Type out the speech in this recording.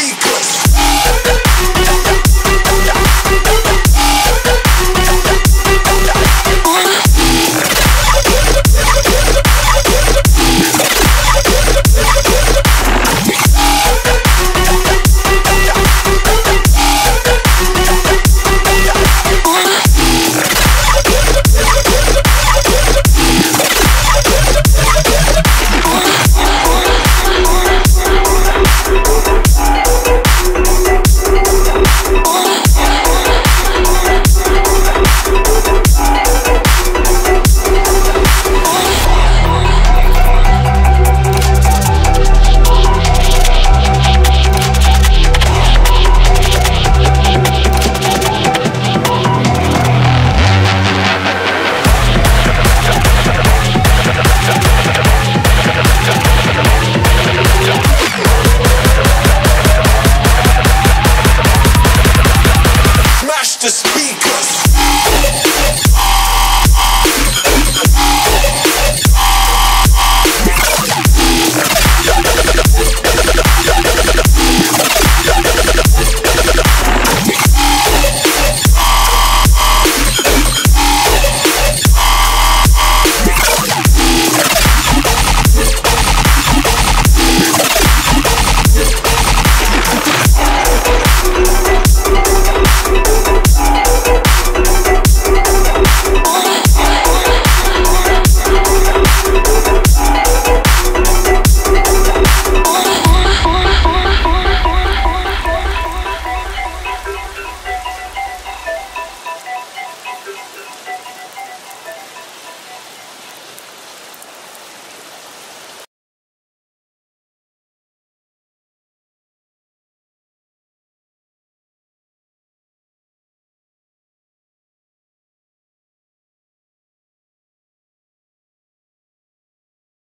speakers.